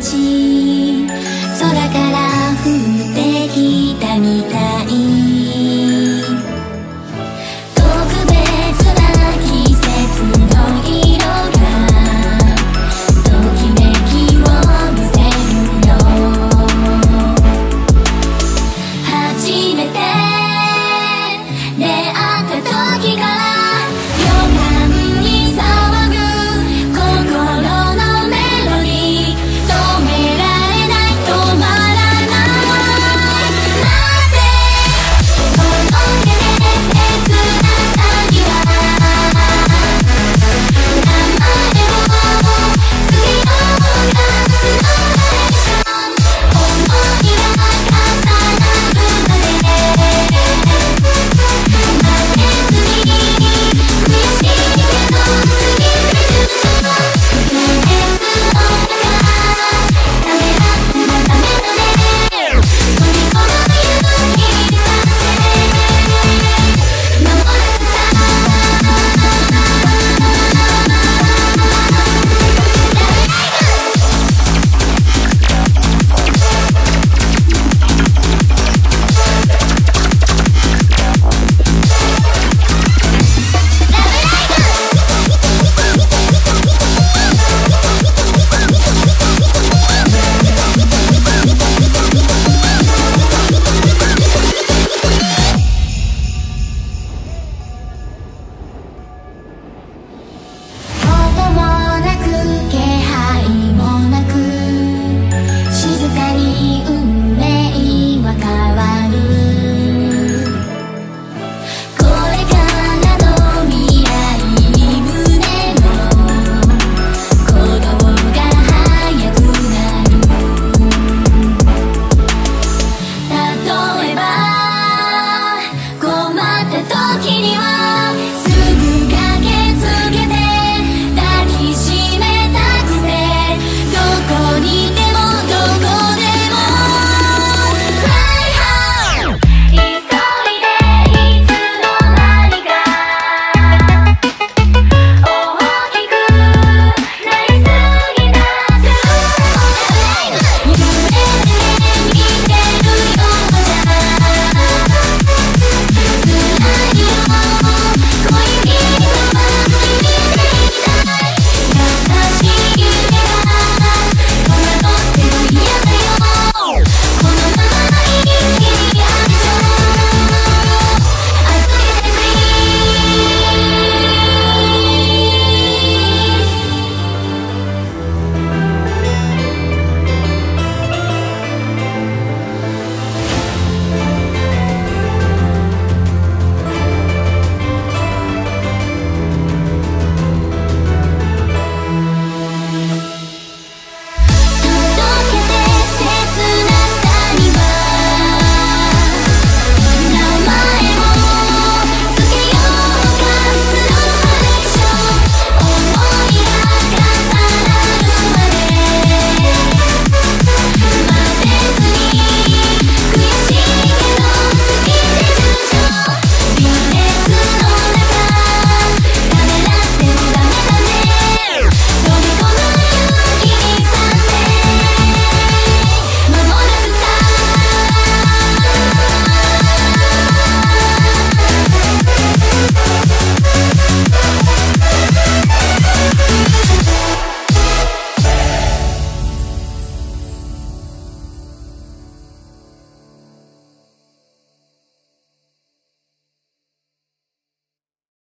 记。